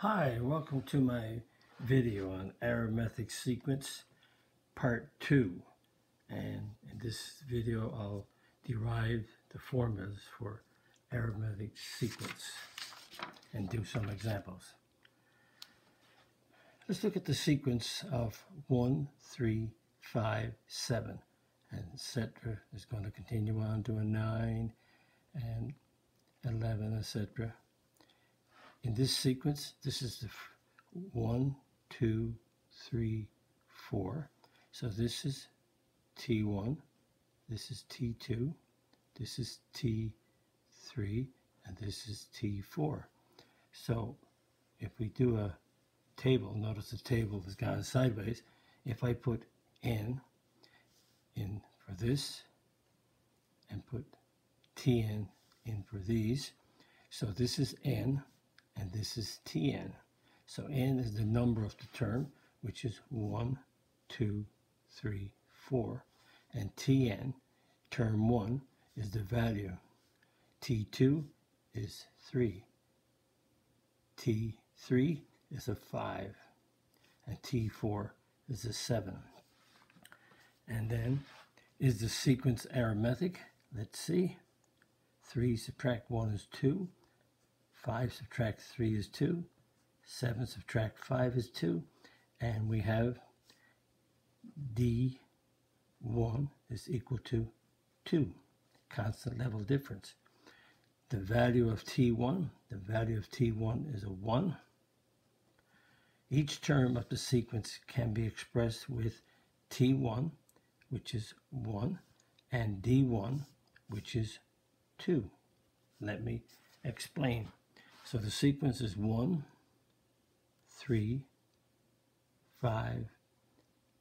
Hi, welcome to my video on arithmetic sequence part 2 and in this video I'll derive the formulas for arithmetic sequence and do some examples. Let's look at the sequence of 1, 3, 5, 7 and etc. is going to continue on to a 9 and 11 etc in this sequence, this is the one, two, three, four. So this is T1, this is T2, this is T3, and this is T4. So if we do a table, notice the table has gone sideways. If I put N in for this and put Tn in for these, so this is N, and this is Tn. So n is the number of the term, which is 1, 2, 3, 4. And Tn, term 1, is the value. T2 is 3. T3 is a 5. And T4 is a 7. And then, is the sequence arithmetic? Let's see. 3 subtract 1 is 2. 5 subtract 3 is 2. 7 subtract 5 is 2. And we have D1 is equal to 2. Constant level difference. The value of T1, the value of T1 is a 1. Each term of the sequence can be expressed with T1, which is 1, and D1, which is 2. Let me explain. So the sequence is 1, 3, 5,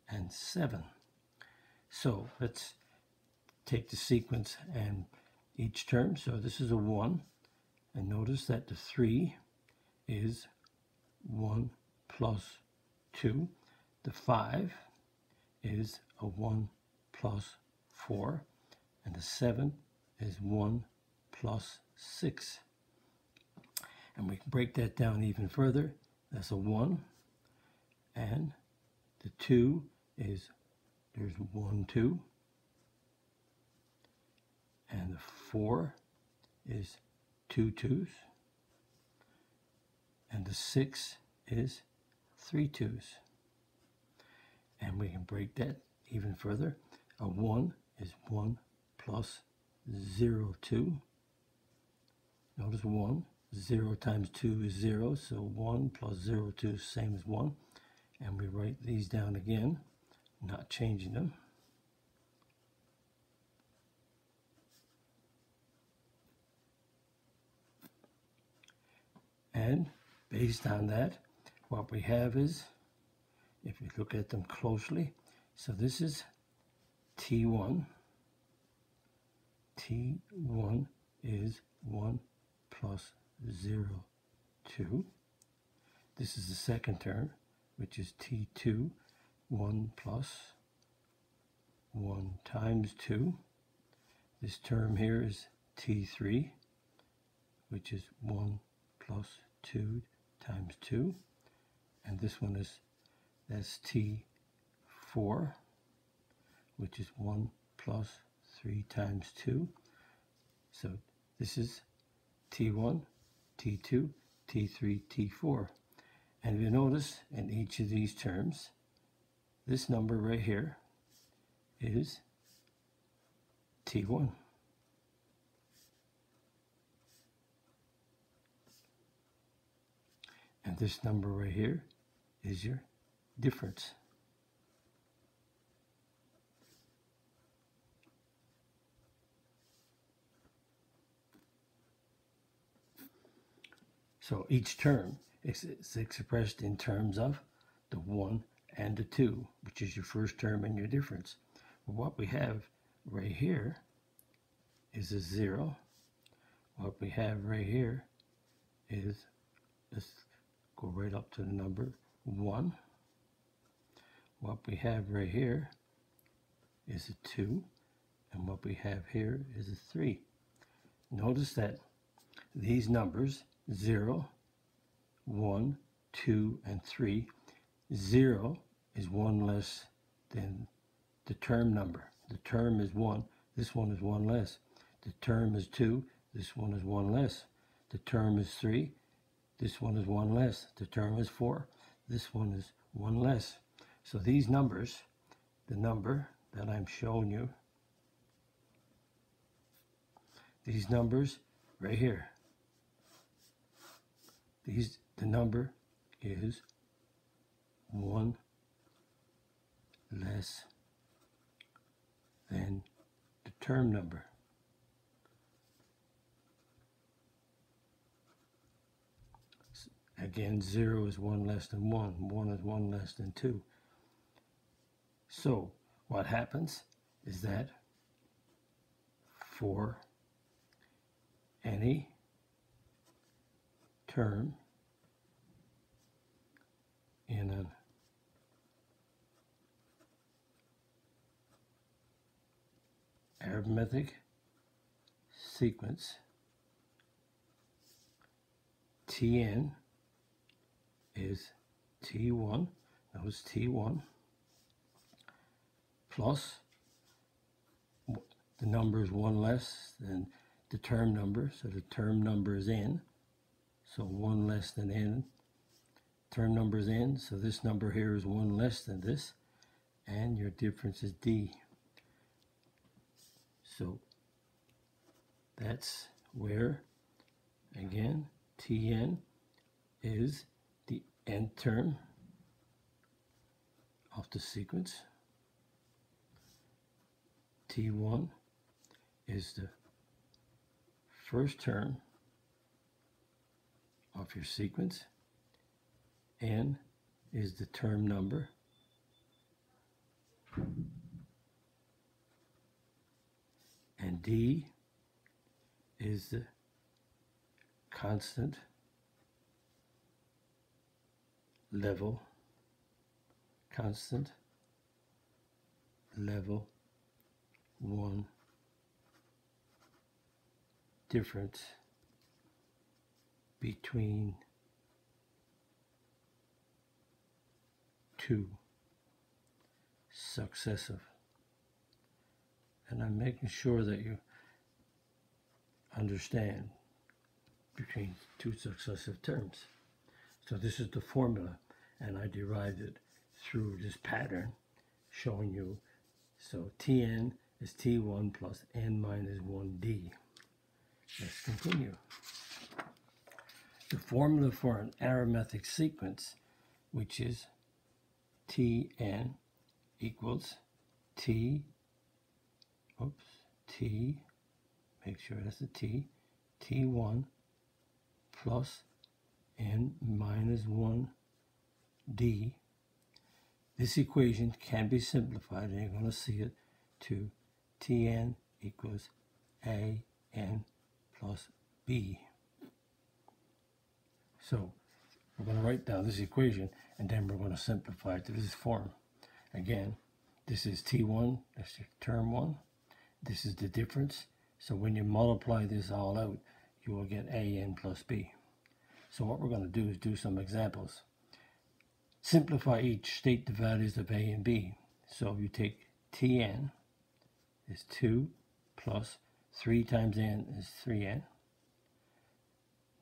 and 7. So let's take the sequence and each term. So this is a 1. And notice that the 3 is 1 plus 2. The 5 is a 1 plus 4. And the 7 is 1 plus 6. And we can break that down even further. That's a 1. And the 2 is, there's 1, 2. And the 4 is two twos. And the 6 is three twos. And we can break that even further. A 1 is 1 plus 0, 2. Notice 1 0 times 2 is 0, so 1 plus 0, 2 is same as 1. And we write these down again, not changing them. And based on that, what we have is, if you look at them closely, so this is T1. T1 is 1 plus 0, 2. This is the second term, which is T2, 1 plus 1 times 2. This term here is T3, which is 1 plus 2 times 2. And this one is, that's T4, which is 1 plus 3 times 2. So this is T1, T2, T3, T4. And if you notice in each of these terms, this number right here is T1. And this number right here is your difference. So each term is expressed in terms of the 1 and the 2, which is your first term and your difference. What we have right here is a 0. What we have right here is, let's go right up to the number 1. What we have right here is a 2. And what we have here is a 3. Notice that these numbers 0, 1, 2, and 3. 0 is 1 less than the term number. The term is 1. This one is 1 less. The term is 2. This one is 1 less. The term is 3. This one is 1 less. The term is 4. This one is 1 less. So these numbers, the number that I'm showing you, these numbers right here, these the number is 1 less than the term number. Again, 0 is 1 less than 1. 1 is 1 less than 2. So, what happens is that for any term in an arithmetic sequence Tn is T1, that was T1, plus the number is one less than the term number, so the term number is n, so one less than n, term number is n, so this number here is one less than this, and your difference is d. So that's where, again, Tn is the nth term of the sequence. T1 is the first term of your sequence. N is the term number. And D is the constant level, constant level one difference between two successive and I'm making sure that you understand between two successive terms. So this is the formula, and I derived it through this pattern showing you. So Tn is T1 plus n minus 1d. Let's continue. The formula for an arithmetic sequence, which is Tn equals T, oops, T, make sure that's a T, T1 plus n minus 1d. This equation can be simplified, and you're going to see it, to Tn equals A n plus B. So we're going to write down this equation, and then we're going to simplify it to this form. Again, this is T1, that's term 1. This is the difference. So when you multiply this all out, you will get a n plus b. So what we're going to do is do some examples. Simplify each, state the values of a and b. So if you take tn is 2 plus 3 times n is 3n.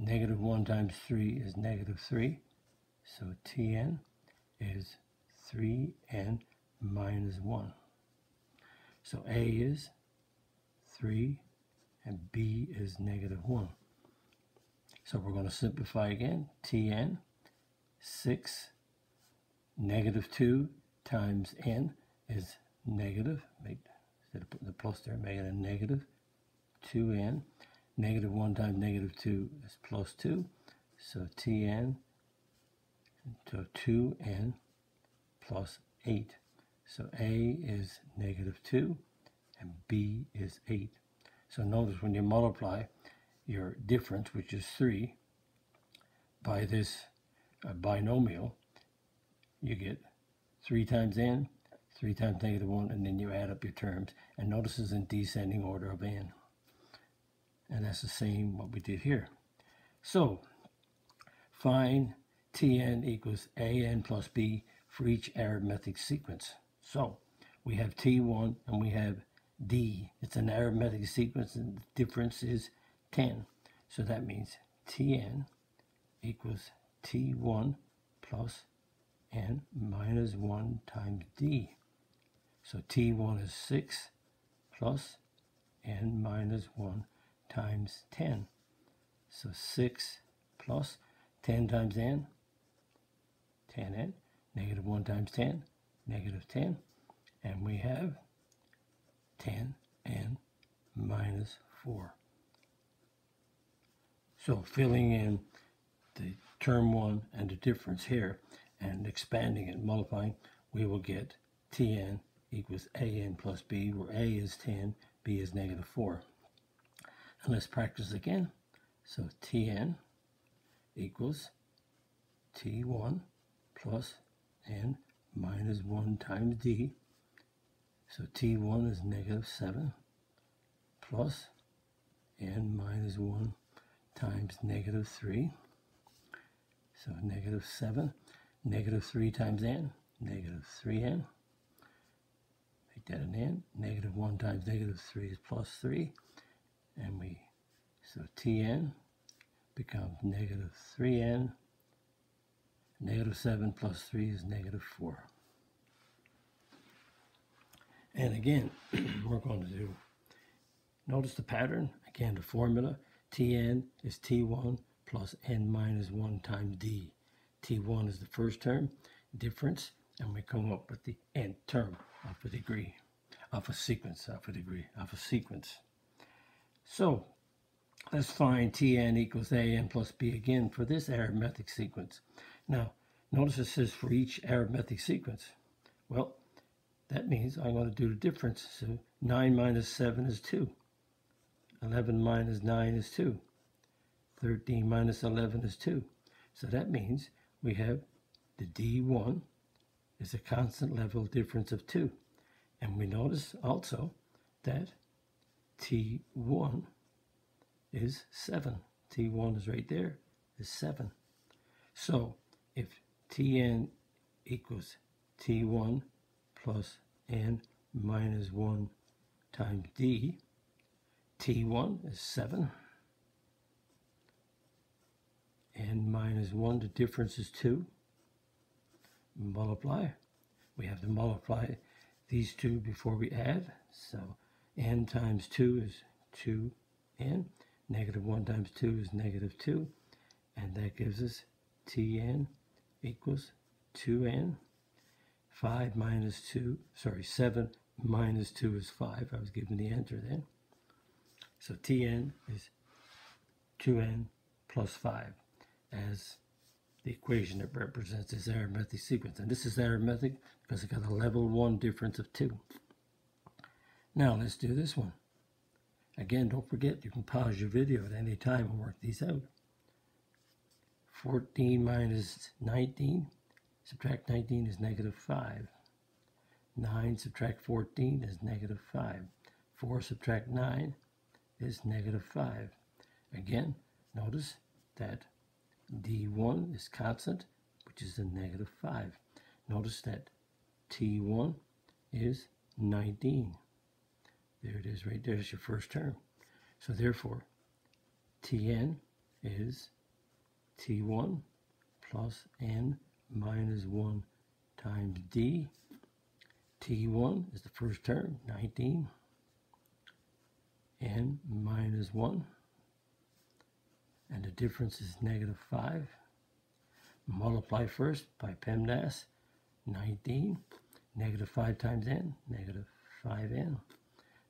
Negative 1 times 3 is negative 3. So tn is 3n minus 1. So a is 3 and b is negative 1. So we're going to simplify again. Tn, 6, negative 2 times n is negative. Make, instead of putting the plus there, make it a negative 2n. Negative 1 times negative 2 is plus 2. So Tn to 2n plus 8. So A is negative 2 and B is 8. So notice when you multiply your difference, which is 3, by this uh, binomial, you get 3 times n, 3 times negative 1, and then you add up your terms. And notice it's in descending order of n. And that's the same what we did here. So, find Tn equals An plus B for each arithmetic sequence. So we have T1 and we have D. It's an arithmetic sequence and the difference is 10. So that means Tn equals T1 plus N minus 1 times D. So T1 is 6 plus N minus 1 times 10. So 6 plus 10 times N, 10N, negative 1 times 10, negative 10. And we have 10N minus 4. So filling in the term 1 and the difference here and expanding it, multiplying, we will get Tn equals an plus b, where a is 10, b is negative 4. And let's practice again. So Tn equals T1 plus n minus 1 times d. So T1 is negative 7 plus n minus 1 times negative 3. So negative 7, negative 3 times n, negative 3n. Make that an n. Negative 1 times negative 3 is plus 3. And we, so Tn becomes negative 3n. Negative 7 plus 3 is negative 4. And again, we're going to do, notice the pattern. Again, the formula, Tn is T1 plus n minus 1 times d. T1 is the first term, difference, and we come up with the nth term of a degree, of a sequence, of a degree, of a sequence. So let's find Tn equals An plus B again for this arithmetic sequence. Now, notice it says for each arithmetic sequence. Well, that means I'm going to do the difference. So 9 minus 7 is 2. 11 minus 9 is 2. 13 minus 11 is 2. So that means we have the D1 is a constant level difference of 2. And we notice also that T1 is 7. T1 is right there, is 7. So if Tn equals T1 plus n minus 1 times d, T1 is 7. n minus 1, the difference is 2. Multiply. We have to multiply these two before we add. So n times 2 is 2n. Negative 1 times 2 is negative 2. And that gives us tn equals 2n. 5 minus 2, sorry, 7 minus 2 is 5. I was given the answer then. So tn is 2n plus 5 as the equation that represents this arithmetic sequence. And this is arithmetic because it got a level 1 difference of 2. Now let's do this one. Again, don't forget you can pause your video at any time and work these out. 14 minus 19, subtract 19 is negative 5. 9 subtract 14 is negative 5. 4 subtract 9 is negative 5. Again, notice that D1 is constant, which is a negative 5. Notice that T1 is 19. There it is right there. It's your first term. So therefore, Tn is T1 plus n minus 1 times d. T1 is the first term, 19. n minus 1 and the difference is negative 5. Multiply first by PEMDAS, 19. Negative 5 times n, negative 5n.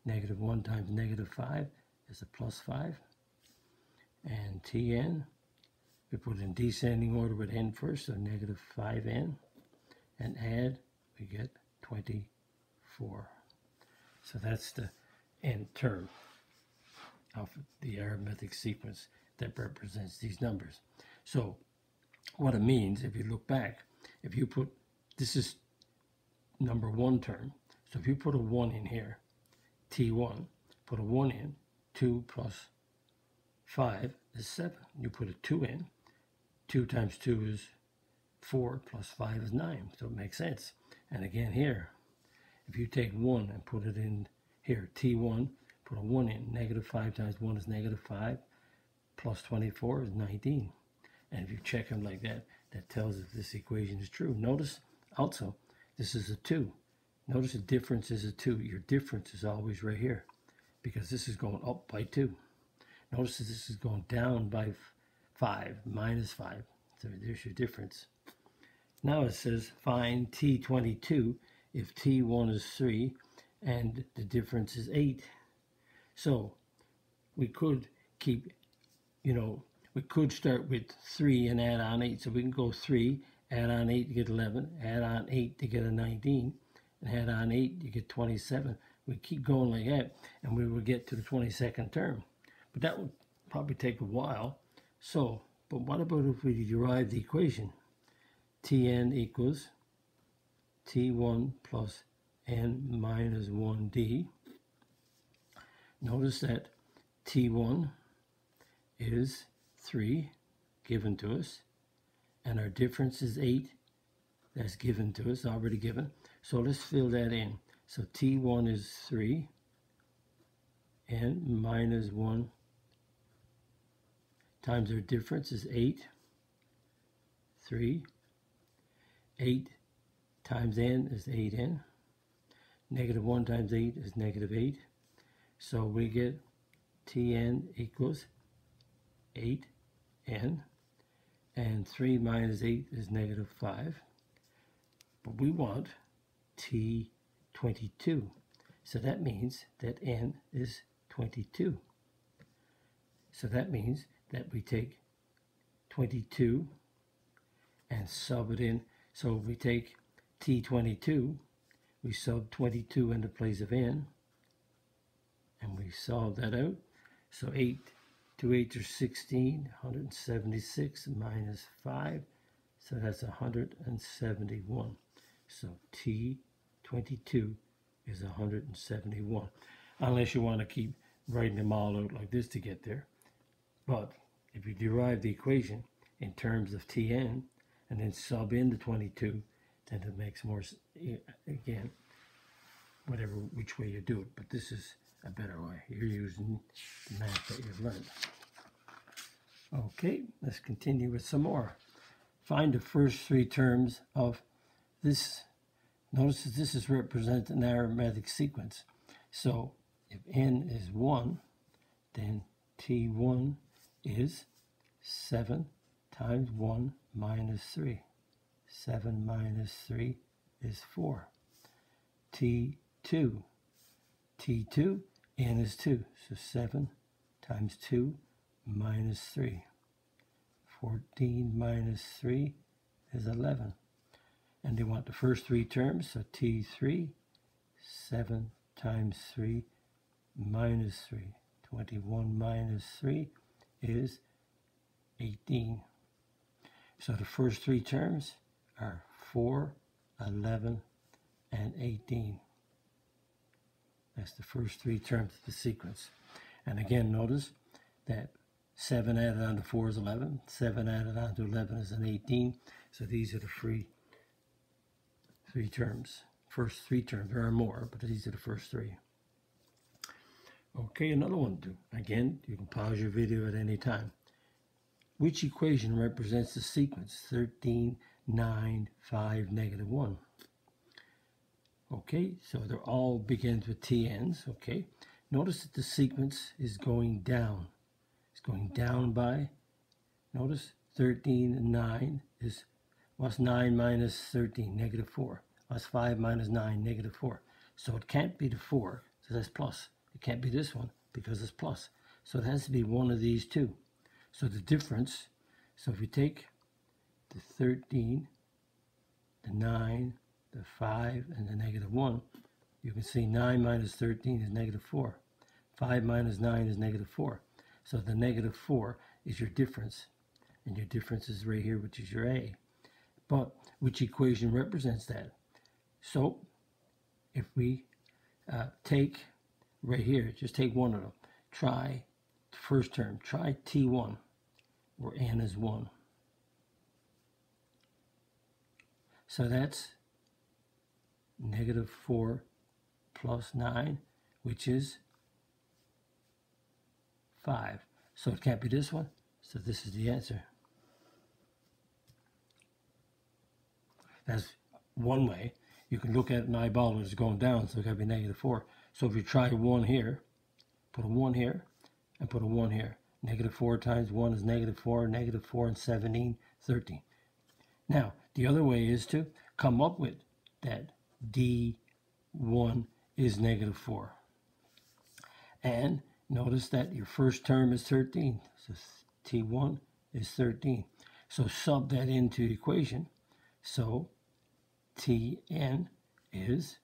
Negative 1 times negative 5 is a plus 5. And Tn, we put in descending order with n first, so negative 5n. And add, we get 24. So that's the n term of the arithmetic sequence that represents these numbers. So what it means, if you look back, if you put, this is number one term. So if you put a 1 in here, T1, put a 1 in, 2 plus 5 is 7. You put a 2 in, 2 times 2 is 4 plus 5 is 9, so it makes sense. And again here, if you take 1 and put it in here, t1, put a 1 in, negative 5 times 1 is negative 5, plus 24 is 19. And if you check them like that, that tells us this equation is true. Notice also, this is a 2. Notice the difference is a 2. Your difference is always right here because this is going up by 2. Notice that this is going down by 5, minus 5. So there's your difference. Now it says find T22 if T1 is 3 and the difference is 8. So we could keep, you know, we could start with 3 and add on 8. So we can go 3, add on 8 to get 11, add on 8 to get a 19, and add on 8 you get 27. We keep going like that, and we will get to the 22nd term. But that would probably take a while. So, but what about if we derive the equation? Tn equals T1 plus n minus 1d. Notice that T1 is 3 given to us, and our difference is 8 that's given to us, already given. So let's fill that in. So T1 is 3, and minus 1 times our difference is 8, 3, 8 times n is 8n. Negative 1 times 8 is negative 8. So we get Tn equals 8n. And 3 minus 8 is negative 5. But we want T22. So that means that n is 22. So that means that we take 22 and sub it in. So if we take T22, we sub 22 into place of n, and we solve that out. So 8, to 8 are 16, 176 minus 5, so that's 171. So T22 is 171, unless you want to keep writing them all out like this to get there. But if you derive the equation in terms of Tn and then sub in the 22, then it makes more, again, whatever, which way you do it. But this is a better way. You're using the math that you've learned. Okay, let's continue with some more. Find the first three terms of this. Notice that this is represented in arithmetic sequence. So if n is 1, then t1 is 7 times 1 minus 3. 7 minus 3 is 4. T2. T2, n is 2. So 7 times 2 minus 3. 14 minus 3 is 11. And they want the first three terms, so T3, 7 times 3 minus 3. 21 minus 3 is 18. So the first three terms are 4, 11, and 18. That's the first three terms of the sequence. And again, notice that 7 added on to 4 is 11, 7 added on to 11 is an 18. So these are the three, three terms. First three terms. There are more, but these are the first three. Okay, another one. Again, you can pause your video at any time. Which equation represents the sequence 13, 9, 5, negative 1? Okay, so they're all begins with TNs, okay? Notice that the sequence is going down. It's going down by, notice 13 and 9 is, what's 9 minus 13? Negative 4. What's 5 minus 9? Negative 4. So it can't be the 4, so that's plus. It can't be this one because it's plus. So it has to be one of these two. So the difference, so if you take the 13, the 9, the 5, and the negative 1, you can see 9 minus 13 is negative 4. 5 minus 9 is negative 4. So the negative 4 is your difference. And your difference is right here, which is your A. But which equation represents that? So if we uh, take right here, just take one of them. Try the first term. Try T1 where n is 1. So that's negative 4 plus 9, which is 5. So it can't be this one. So this is the answer. That's one way. You can look at an eyeball and it's going down, so it got to be negative 4. So if you try 1 here, put a 1 here, and put a 1 here. Negative 4 times 1 is negative 4, negative 4 and 17, 13. Now, the other way is to come up with that D1 is negative 4. And notice that your first term is 13. So T1 is 13. So sub that into the equation. So Tn is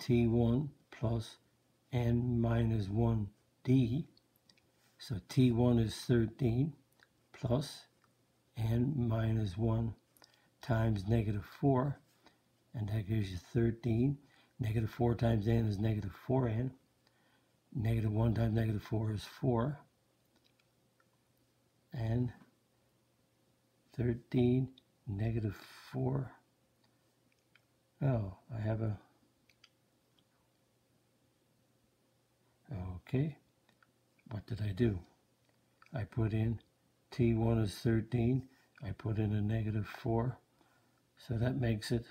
T1 plus n minus 1d. So T1 is 13 plus n minus 1 times negative 4. And that gives you 13. Negative 4 times n is negative 4n. Negative 1 times negative 4 is 4. And 13, negative 4. Oh, I have a... Okay. What did I do? I put in T1 is 13. I put in a negative 4. So that makes it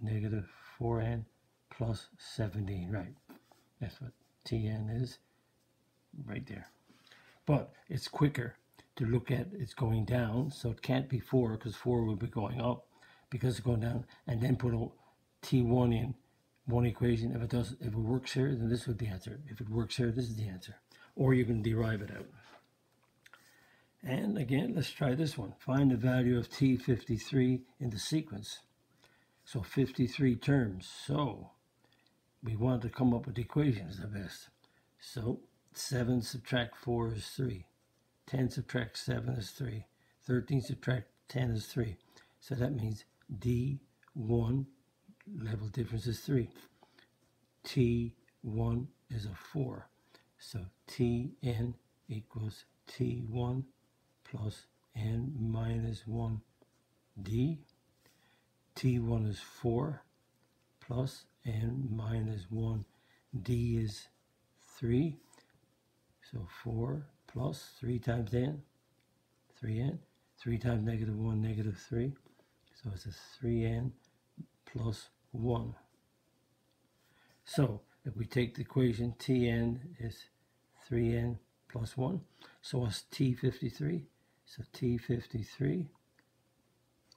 negative 4n plus 17. Right. That's what Tn is right there. But it's quicker to look at it's going down. So it can't be 4 because 4 would be going up because it's going down. And then put a T1 in one equation. If it does, if it works here, then this would be the answer. If it works here, this is the answer. Or you can derive it out. And again, let's try this one. Find the value of T53 in the sequence. So 53 terms. So we want to come up with equations the best. So 7 subtract 4 is 3. 10 subtract 7 is 3. 13 subtract 10 is 3. So that means D1 level difference is 3. T1 is a 4. So Tn equals T1 plus n minus 1 d. T1 is 4 plus n minus 1 d is 3. So 4 plus 3 times n, 3n. 3 times negative 1, negative 3. So it's a 3n plus 1. So if we take the equation Tn is 3n plus 1. So what's T53? So T53,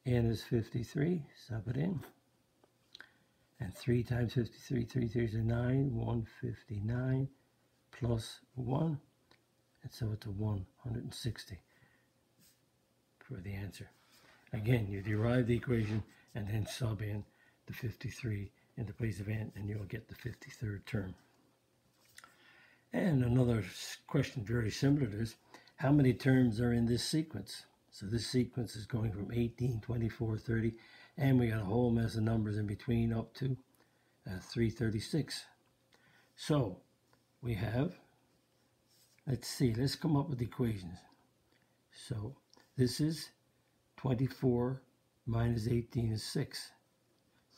n is 53, sub it in. And 3 times 53, 3 3 are 9, 159 plus 1. And so it's a 160 for the answer. Again, you derive the equation and then sub in the 53 in the place of n, and you'll get the 53rd term. And another question very similar to this, how many terms are in this sequence? So this sequence is going from 18, 24, 30, and we got a whole mess of numbers in between up to uh, 336. So we have, let's see, let's come up with equations. So this is 24 minus 18 is 6.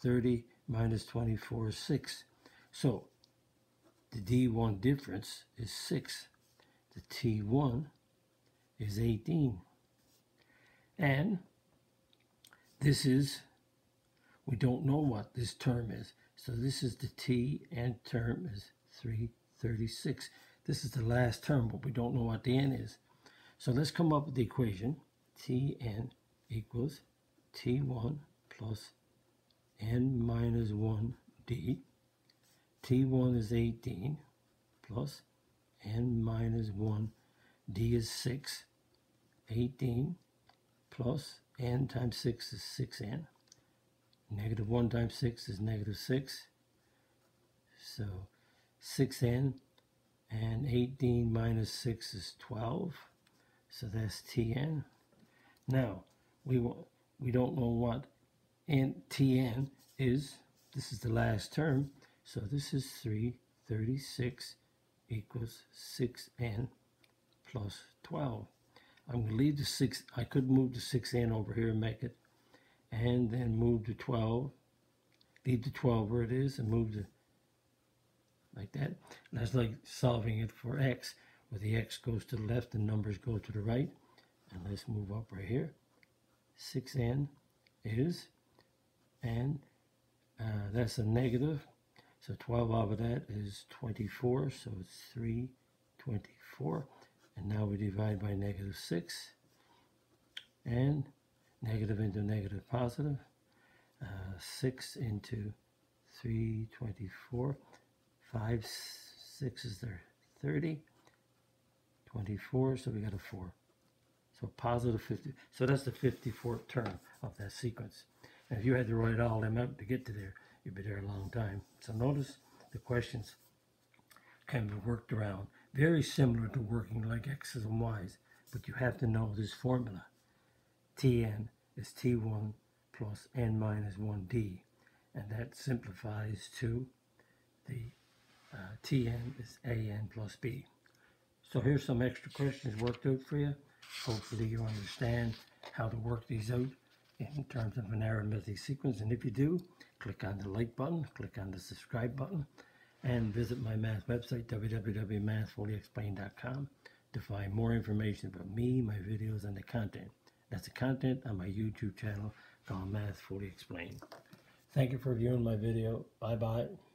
30 minus 24 is 6. So the D1 difference is 6. The T1 is 18. And this is, we don't know what this term is. So this is the T and term is 336. This is the last term, but we don't know what the N is. So let's come up with the equation. Tn equals T1 plus n minus 1d. T1 is 18 plus n minus 1 d is 6. 18 plus n times 6 is 6n. Negative 1 times 6 is negative 6. So 6n and 18 minus 6 is 12. So that's Tn. Now, we, we don't know what and Tn is, this is the last term, so this is 336 equals 6n plus 12. I'm going to leave the 6, I could move the 6n over here and make it and then move to 12. Leave the 12 where it is and move to like that. That's like solving it for x, where the x goes to the left and numbers go to the right. And let's move up right here. 6n is, and uh, that's a negative. So 12 over that is 24, so it's 324. And now we divide by negative 6. And negative into negative positive. Uh, 6 into 324. 5, 6 is there 30. 24, so we got a 4. So positive 50. So that's the 54th term of that sequence. And if you had to write all them out to get to there, you'd be there a long time. So notice the questions can be worked around. Very similar to working like x's and y's, but you have to know this formula. Tn is T1 plus n minus 1d, and that simplifies to the uh, Tn is An plus b. So here's some extra questions worked out for you. Hopefully you understand how to work these out in terms of an arithmetic sequence. And if you do, click on the like button, click on the subscribe button, and visit my math website, www.mathfullyexplained.com, to find more information about me, my videos, and the content. That's the content on my YouTube channel called Math Fully Explained. Thank you for viewing my video. Bye-bye.